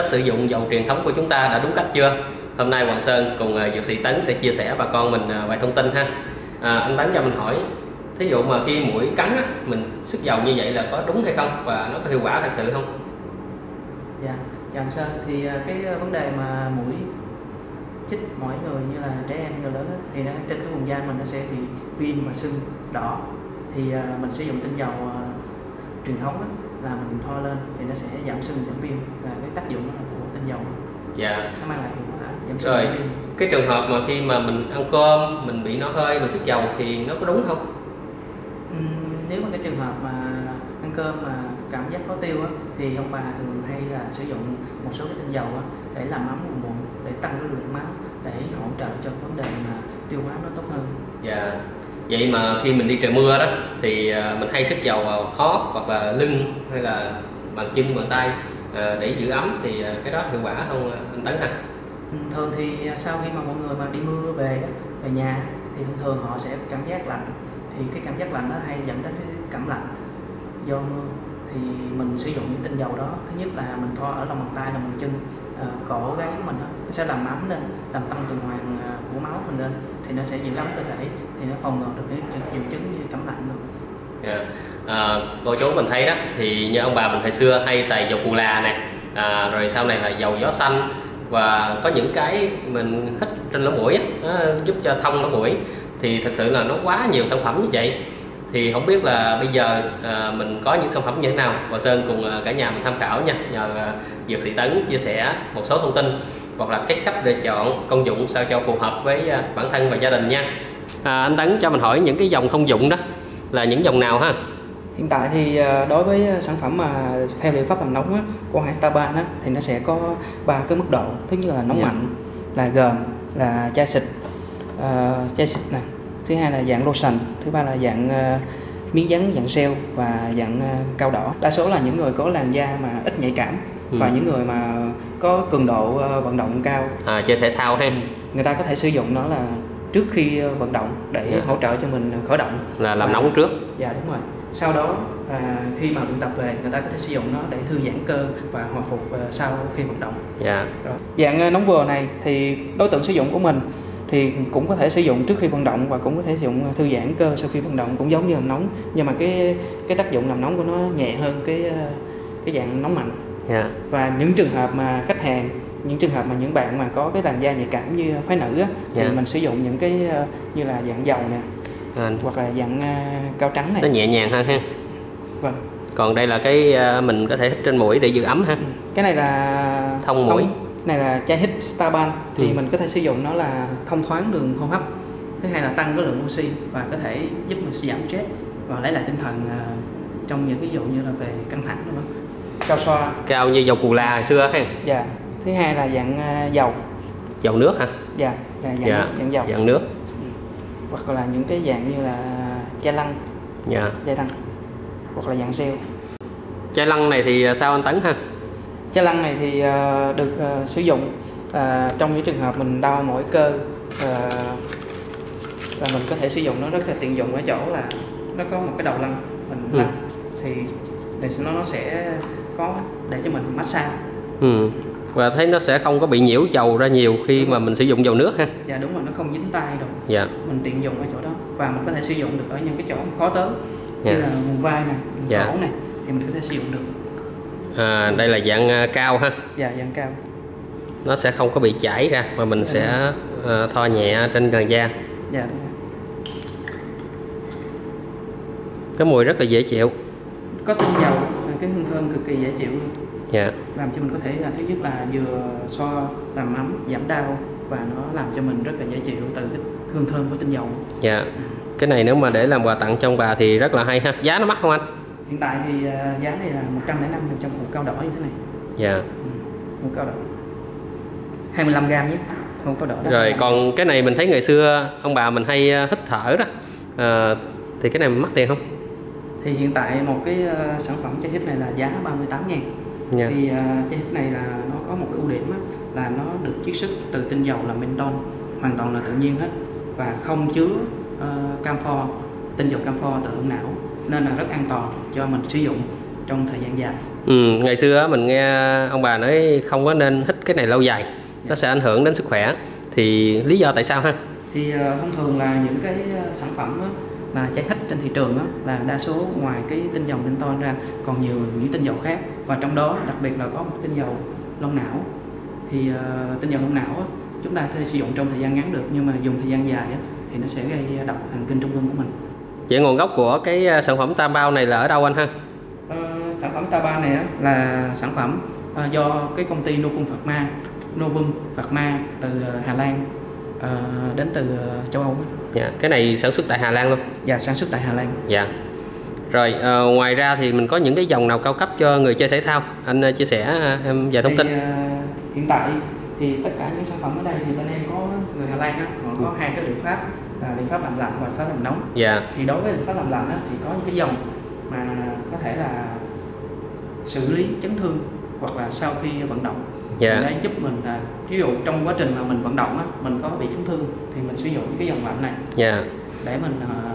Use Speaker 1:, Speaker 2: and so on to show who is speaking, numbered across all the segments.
Speaker 1: cách sử dụng dầu truyền thống của chúng ta đã đúng cách chưa? Hôm nay Hoàng Sơn cùng à, dược sĩ Tấn sẽ chia sẻ bà con mình à, vài thông tin ha. À, anh Tấn cho mình hỏi thí dụ mà khi mũi cắn á, mình sức dầu như vậy là có đúng hay không? Và nó có hiệu quả thật sự không?
Speaker 2: Dạ chào anh Sơn. Thì à, cái vấn đề mà mũi chích mỗi người như là trẻ em người lớn á, thì nó trên cái vùng da mình nó sẽ bị viêm và sưng đỏ. Thì mình sử dụng tinh dầu truyền thống á, là mình thoa lên thì nó sẽ giảm sưng giảm viêm là cái tác dụng của tinh dầu.
Speaker 1: Dạ.
Speaker 2: Nó mang lại hiệu quả giảm sưng
Speaker 1: Rồi.
Speaker 2: giảm viêm.
Speaker 1: cái trường hợp mà khi mà mình ăn cơm mình bị nó hơi mình sức dầu thì nó có đúng không?
Speaker 2: Ừm, nếu mà cái trường hợp mà ăn cơm mà cảm giác khó tiêu á, thì ông bà thường hay là sử dụng một số cái tinh dầu á, để làm ấm vùng bụng để tăng cái lượng máu để hỗ trợ cho vấn đề mà tiêu hóa nó tốt hơn.
Speaker 1: Dạ vậy mà khi mình đi trời mưa đó thì à, mình hay sức dầu vào hót hoặc là lưng hay là bàn chân bàn tay à, để giữ ấm thì à, cái đó hiệu quả không anh Tấn hả?
Speaker 2: Ừ, thường thì sau khi mà mọi người mà đi mưa về về nhà thì thường thường họ sẽ cảm giác lạnh. Thì cái cảm giác lạnh nó hay dẫn đến cái cảm lạnh do mưa. Thì mình sử dụng những tinh dầu đó. Thứ nhất là mình thoa ở lòng bàn tay lòng bàn chân cổ gáy của mình đó, nó sẽ làm ấm lên làm tăng tuần hoàn của máu mình lên thì nó sẽ giữ ấm cơ thể thì nó phòng ngừa được cái triệu- chứng như cảm lạnh luôn.
Speaker 1: Yeah. À, cô chú mình thấy đó thì như ông bà mình hồi xưa hay xài dầu cù là nè. À, rồi sau này là dầu gió xanh. Và có những cái mình hít trên lỗ mũi á, giúp cho thông lỗ mũi. Thì thật sự là nó quá nhiều sản phẩm như vậy. Thì không biết là bây giờ à, mình có những sản phẩm như thế nào? Và Sơn cùng à, cả nhà mình tham khảo nha. Nhờ à, dược sĩ Tấn chia sẻ một số thông tin hoặc là cái cách để chọn công dụng sao cho phù hợp với à, bản thân và gia đình nha à, anh Tấn cho mình hỏi những cái dòng thông dụng đó là những dòng nào ha
Speaker 2: Hiện tại thì ờ, đối với sản phẩm mà theo liệu pháp làm nóng á, của hãng Starban á, thì nó sẽ có ba cái mức độ thứ nhất là nóng
Speaker 1: Dạ.
Speaker 2: mạnh là gồm là chai xịt ờ, chai xịt nè thứ hai là dạng lotion thứ ba là dạng ờ, miếng dán dạng gel và dạng ờ, cao đỏ đa số là những người có làn da mà ít nhạy cảm và
Speaker 1: Ừ.
Speaker 2: những người mà có cường độ ờ, vận động cao
Speaker 1: à, chơi thể thao ha
Speaker 2: người ta có thể sử dụng nó là trước khi ờ, vận động để
Speaker 1: Dạ.
Speaker 2: hỗ trợ cho mình khởi động
Speaker 1: là làm
Speaker 2: Và-
Speaker 1: nóng trước
Speaker 2: Dạ đúng rồi. Sau đó à, khi mà luyện tập về người ta có thể sử dụng nó để thư giãn cơ và hồi phục sau khi vận động.
Speaker 1: dạ
Speaker 2: Rồi. Dạng nóng vừa này thì đối tượng sử dụng của mình thì cũng có thể sử dụng trước khi vận động và cũng có thể sử dụng thư giãn cơ sau khi vận động cũng giống như làm nóng nhưng mà cái cái tác dụng làm nóng của nó nhẹ hơn cái cái dạng nóng mạnh
Speaker 1: dạ.
Speaker 2: Và những trường hợp mà khách hàng những trường hợp mà những bạn mà có cái làn da nhạy cảm như phái nữ á, thì
Speaker 1: Dạ.
Speaker 2: mình sử dụng những cái à, như là dạng dầu nè
Speaker 1: à,
Speaker 2: hoặc là dạng à, cao trắng
Speaker 1: nó
Speaker 2: này
Speaker 1: nhẹ nhàng hơn ha.
Speaker 2: Vâng.
Speaker 1: Còn đây là cái à, mình có thể hít trên mũi để giữ ấm ha.
Speaker 2: Cái này là
Speaker 1: Thông mũi.
Speaker 2: này là chai hít Starban thì
Speaker 1: Ừ.
Speaker 2: mình có thể sử dụng nó là thông thoáng đường hô hấp. Thứ hai là tăng cái lượng oxy và có thể giúp mình giảm stress và lấy lại tinh thần trong những ví dụ như là về căng thẳng nữa cao xoa
Speaker 1: cao như dầu cù la hồi xưa ha
Speaker 2: và thứ hai là dạng à, dầu.
Speaker 1: Dầu nước ha
Speaker 2: dạ là dạng,
Speaker 1: dạ.
Speaker 2: dạng dầu.
Speaker 1: Dạng nước.
Speaker 2: Hoặc là những cái dạng như là chai lăn
Speaker 1: dạ.
Speaker 2: Chai lăn hoặc là dạng gel
Speaker 1: chai lăn này thì sao anh Tấn ha?
Speaker 2: Chai lăn này thì ờ, được ờ, sử dụng ờ, trong những trường hợp mình đau mỏi cơ ờ, và mình có thể sử dụng nó rất là tiện dụng ở chỗ là nó có một cái đầu lăn mình
Speaker 1: Ừ.
Speaker 2: lăn thì thì nó nó sẽ có để cho mình massage.
Speaker 1: Ừ. và thấy nó sẽ không có bị nhiễu dầu ra nhiều khi mà mình sử dụng dầu nước ha?
Speaker 2: Dạ, đúng rồi nó không dính tay đâu
Speaker 1: dạ.
Speaker 2: Mình tiện dụng ở chỗ đó. Và mình có thể sử dụng được ở những cái chỗ khó tới
Speaker 1: Dạ.
Speaker 2: như là vùng vai này vùng
Speaker 1: Dạ.
Speaker 2: cổ này thì mình có thể sử dụng được.
Speaker 1: À, đây là dạng à, cao ha?
Speaker 2: Và dạng cao.
Speaker 1: Nó sẽ không có bị chảy ra mà mình
Speaker 2: Dạ.
Speaker 1: sẽ à, thoa nhẹ trên làn da.
Speaker 2: Dạ đúng rồi.
Speaker 1: cái mùi rất là dễ chịu
Speaker 2: có tinh dầu cái hương thơm cực kỳ dễ chịu. Luôn
Speaker 1: dạ.
Speaker 2: Làm cho mình có thể là thứ nhất là vừa xoa làm ấm giảm đau và nó làm cho mình rất là dễ chịu từ cái hương thơm của tinh dầu.
Speaker 1: Dạ. Cái này nếu mà để làm quà tặng cho ông bà thì rất là hay ha. Giá nó mắc không anh?
Speaker 2: Hiện tại thì à, giá này là 105 đồng trong hộp cao đỏ như thế này.
Speaker 1: Dạ.
Speaker 2: Ừ. hộp cao đỏ. 25 gram nhé hộp cao đỏ đó.
Speaker 1: Rồi còn cái này mình thấy ngày xưa ông bà mình hay à, hít thở đó. À, thì cái này mắc tiền không
Speaker 2: thì hiện tại một cái à, sản phẩm chai hít này là giá 38 ngàn.
Speaker 1: Dạ
Speaker 2: thì à, chai hít này là nó có một cái ưu điểm á, là nó được chiết xuất từ tinh dầu là menthol hoàn toàn là tự nhiên hết và không chứa uh, camphor tinh dầu camphor từ động não nên là rất an toàn cho mình sử dụng trong thời gian dài.
Speaker 1: Ừ, ngày xưa á, mình nghe ông bà nói không có nên hít cái này lâu dài nó sẽ ảnh hưởng đến sức khỏe. Thì lý do tại sao ha?
Speaker 2: Thì ờ, thông thường là những cái ờ, sản phẩm á, mà chai hít trên thị trường á, là đa số ngoài cái tinh dầu menthol ra còn nhiều những tinh dầu khác. Và trong đó đặc biệt là có một tinh dầu lông não. Thì ờ, tinh dầu lông não chúng ta có thể sử dụng trong thời gian ngắn được nhưng mà dùng thời gian dài thì nó sẽ gây độc thần kinh trung ương của mình.
Speaker 1: Vậy nguồn gốc của cái à, sản phẩm tam bao này là ở đâu anh ha?
Speaker 2: Ờ, sản phẩm Taba này á, là sản phẩm ờ, do cái công ty Novum Pharma Novum Pharma từ ờ, Hà Lan ờ, đến từ ờ, châu Âu
Speaker 1: dạ cái này sản xuất tại Hà Lan luôn.
Speaker 2: Và sản xuất tại Hà Lan.
Speaker 1: dạ. Rồi ờ, ngoài ra thì mình có những cái dòng nào cao cấp cho người chơi thể thao? Anh chia sẻ em vài thông tin.
Speaker 2: Thì, ờ, hiện tại thì tất cả những sản phẩm ở đây thì bên em có người Hà Lan á, họ có hai cái liệu pháp là liệu pháp làm lạnh và liệu pháp làm nóng.
Speaker 1: dạ.
Speaker 2: Thì đối với liệu pháp làm lạnh thì có những cái dòng mà có thể là xử lý chấn thương hoặc là sau khi vận động
Speaker 1: dạ.
Speaker 2: Để giúp mình là ví dụ trong quá trình mà mình vận động á mình có bị chấn thương thì mình sử dụng cái dòng lạnh này.
Speaker 1: Dạ.
Speaker 2: Để mình ờ,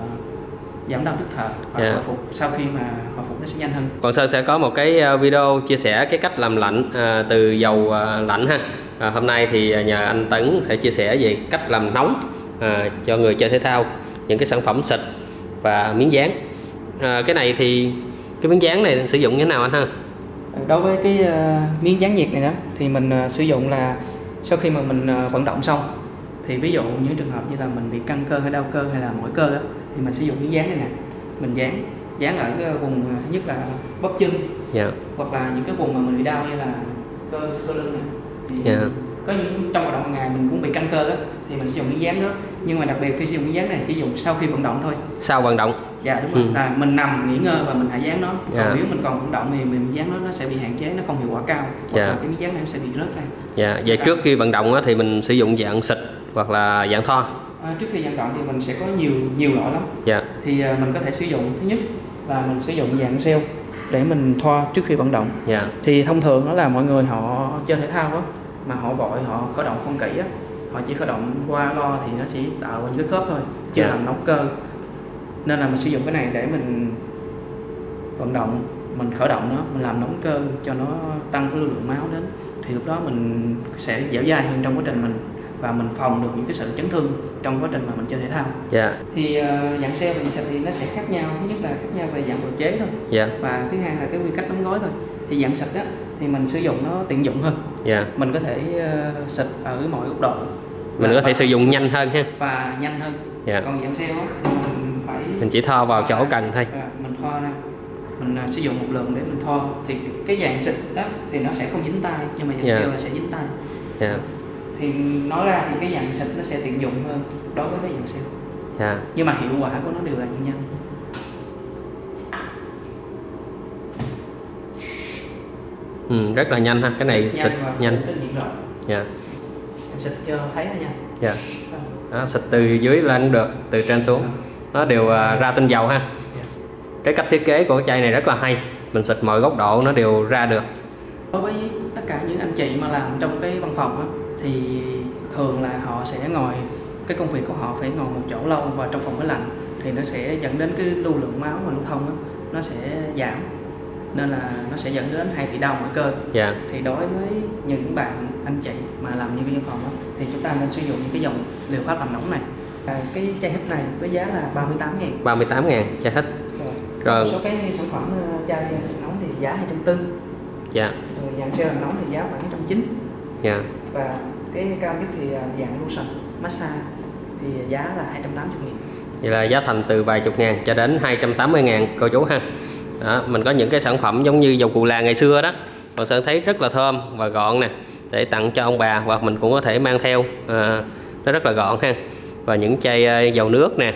Speaker 2: giảm đau tức thở và
Speaker 1: Dạ.
Speaker 2: hồi phục sau khi mà hồi phục nó sẽ nhanh hơn.
Speaker 1: Còn Sơn sẽ có một cái ờ, video chia sẻ cái cách làm lạnh ờ, từ dầu ờ, lạnh ha. Ờ, hôm nay thì nhờ anh Tấn sẽ chia sẻ về cách làm nóng ờ, cho người chơi thể thao những cái sản phẩm xịt và miếng dán. Ờ, cái này thì cái miếng dán này sử dụng như thế nào anh ha
Speaker 2: đối với cái ờ, miếng dán nhiệt này đó thì mình ờ, sử dụng là sau khi mà mình ờ, vận động xong thì ví dụ những trường hợp như là mình bị căng cơ hay đau cơ hay là mỏi cơ á, thì mình sử dụng miếng dán này nè. Mình dán dán ở cái vùng nhất là bắp chân
Speaker 1: dạ.
Speaker 2: hoặc là những cái vùng mà mình bị đau như là cơ cơ lưng này thì
Speaker 1: Dạ.
Speaker 2: có những trong hoạt động hàng ngày mình cũng bị căng cơ á thì mình sử dụng miếng dán đó. Nhưng mà đặc biệt khi sử dụng miếng dán này chỉ dùng sau khi vận động thôi
Speaker 1: sau vận động.
Speaker 2: Dạ đúng rồi.
Speaker 1: Ừ.
Speaker 2: là mình nằm nghỉ ngơi và mình hạ dán nó còn
Speaker 1: Dạ.
Speaker 2: nếu mình còn vận động thì mình dán nó nó sẽ bị hạn chế nó không hiệu quả cao. Hoặc
Speaker 1: Dạ.
Speaker 2: là cái miếng dán này nó sẽ bị rớt ra.
Speaker 1: Dạ vậy trước khi vận động thì mình sử dụng dạng xịt hoặc là dạng tho.
Speaker 2: À, trước khi vận động thì mình sẽ có nhiều nhiều loại lắm.
Speaker 1: Dạ.
Speaker 2: Thì à, mình có thể sử dụng thứ nhất là mình sử dụng dạng gel để mình thoa trước khi vận động.
Speaker 1: Dạ.
Speaker 2: Thì thông thường đó là mọi người họ chơi thể thao á mà họ vội họ khởi động không kỹ á họ chỉ khởi động qua lo thì nó chỉ tạo những cái khớp thôi chưa
Speaker 1: Dạ.
Speaker 2: làm nóng cơ nên là mình sử dụng cái này để mình vận động mình khởi động nó mình làm nóng cơ cho nó tăng cái lưu lượng máu đến. Thì lúc đó mình sẽ dẻo dai hơn trong quá trình mình và mình phòng được những cái sự chấn thương trong quá trình mà mình chơi thể thao.
Speaker 1: Dạ.
Speaker 2: Thì ờ, dạng và dạng xịt thì nó sẽ khác nhau. Thứ nhất là khác nhau về dạng độ chế thôi.
Speaker 1: Dạ.
Speaker 2: Và thứ hai là cái quy cách đóng gói thôi. Thì dạng xịt á thì mình sử dụng nó tiện dụng hơn.
Speaker 1: Dạ.
Speaker 2: Mình có thể uh, xịt ở mọi góc độ.
Speaker 1: Mình có thể sử dụng nhanh hơn ha.
Speaker 2: Và nhanh hơn.
Speaker 1: Dạ.
Speaker 2: Còn dạng gel á thì mình
Speaker 1: mình chỉ tho vào chỗ cần thôi.
Speaker 2: À, mình thoa ra mình à, sử dụng một lượng để mình thoa thì cái dạng xịt đó thì nó sẽ không dính tay nhưng mà dạng
Speaker 1: Dạ.
Speaker 2: gel là sẽ dính tay
Speaker 1: dạ.
Speaker 2: Thì nói ra thì cái dạng xịt nó sẽ tiện dụng hơn đối với cái dạng gel
Speaker 1: dạ.
Speaker 2: Nhưng mà hiệu quả của nó đều là như nhau.
Speaker 1: Ừ, rất là nhanh ha cái này xịt
Speaker 2: và
Speaker 1: nhanh.
Speaker 2: rộng.
Speaker 1: Dạ.
Speaker 2: Em xịt cho thấy thôi nha.
Speaker 1: Dạ. Đó, xịt từ dưới lên cũng được từ trên xuống nó đều à, ra tinh dầu ha. Cái cách thiết kế của cái chai này rất là hay. Mình xịt mọi góc độ nó đều ra được.
Speaker 2: Đối với tất cả những anh chị mà làm trong cái văn phòng á, thì thường là họ sẽ ngồi cái công việc của họ phải ngồi một chỗ lâu và trong phòng máy lạnh thì nó sẽ dẫn đến cái lưu lượng máu mà lưu thông á, nó sẽ giảm. Nên là nó sẽ dẫn đến hay bị đau mỏi cơ.
Speaker 1: Dạ.
Speaker 2: Thì đối với những bạn anh chị mà làm nhân viên văn phòng á, thì chúng ta nên sử dụng những cái dòng liều pháp làm nóng này à, cái chai hít này với giá là 38 ngàn.
Speaker 1: 38 ngàn chai hết
Speaker 2: rồi.
Speaker 1: Rồi.
Speaker 2: Số cái sản phẩm ờ, chai xịt nóng thì giá 240
Speaker 1: dạ.
Speaker 2: Rồi dạng xe làm nóng thì giá khoảng 190
Speaker 1: dạ.
Speaker 2: Và cái cao nhất thì à, dạng lotion massage thì giá là 280 nghìn
Speaker 1: vậy là giá thành từ vài chục ngàn cho đến 280 ngàn cô chú ha. Đó, mình có những cái sản phẩm giống như dầu cù là ngày xưa đó. Còn sơn thấy rất là thơm và gọn nè để tặng cho ông bà hoặc mình cũng có thể mang theo à, nó rất là gọn ha và những chai à, dầu nước nè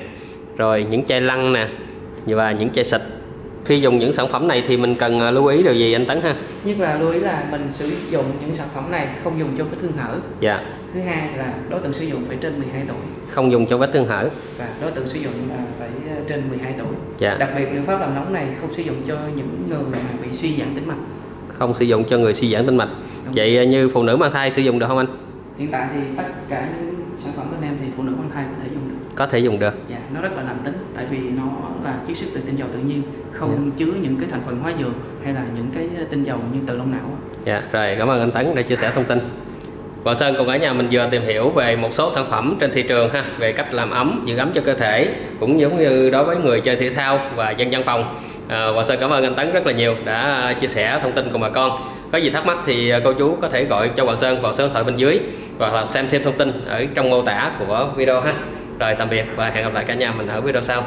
Speaker 1: rồi những chai lăn nè và những chai xịt. Khi dùng những sản phẩm này thì mình cần à, lưu ý điều gì anh Tấn ha?
Speaker 2: Nhất là lưu ý là mình sử dụng những sản phẩm này không dùng cho vết thương hở.
Speaker 1: Dạ.
Speaker 2: Thứ hai là đối tượng sử dụng phải trên 12 tuổi.
Speaker 1: Không dùng cho vết thương hở.
Speaker 2: Và đối tượng sử dụng là phải ờ, trên 12 tuổi.
Speaker 1: Dạ.
Speaker 2: Đặc biệt liệu pháp làm nóng này không sử dụng cho những người mà bị suy giãn tĩnh mạch.
Speaker 1: Không sử dụng cho người suy giãn tĩnh mạch.
Speaker 2: Đúng.
Speaker 1: vậy như phụ nữ mang thai sử dụng được không anh?
Speaker 2: Hiện tại thì tất cả những sản phẩm bên em thì phụ nữ mang thai có thể dùng được
Speaker 1: có thể dùng được
Speaker 2: dạ nó rất là lành tính tại vì nó là chiết xuất từ tinh dầu tự nhiên không chứa những cái thành phần hóa dược hay là những cái tinh dầu như từ lông não.
Speaker 1: Dạ, rồi cảm ơn anh Tấn đã chia sẻ thông tin. Hoàng Sơn cùng cả nhà mình vừa tìm hiểu về một số sản phẩm trên thị trường ha, về cách làm ấm, giữ ấm cho cơ thể, cũng giống như đối với người chơi thể thao và dân văn phòng. À, Sơn cảm ơn anh Tấn rất là nhiều đã chia sẻ thông tin cùng bà con. Có gì thắc mắc thì cô chú có thể gọi cho Hoàng Sơn vào số điện thoại bên dưới hoặc là xem thêm thông tin ở trong mô tả của video ha. Rồi tạm biệt và hẹn gặp lại cả nhà mình ở video sau.